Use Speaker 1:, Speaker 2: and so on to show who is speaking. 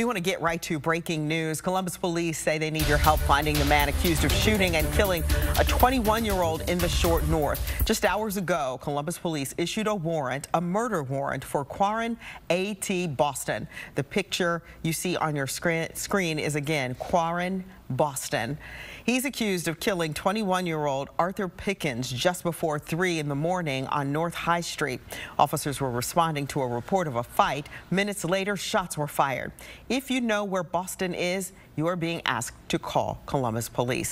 Speaker 1: We want to get right to breaking news. Columbus police say they need your help finding the man accused of shooting and killing a 21-year-old in the short north. Just hours ago, Columbus police issued a warrant, a murder warrant for Quran A.T. Boston. The picture you see on your screen is again Quran Boston. He's accused of killing 21-year-old Arthur Pickens just before 3 in the morning on North High Street. Officers were responding to a report of a fight. Minutes later, shots were fired. If you know where Boston is, you are being asked to call Columbus Police.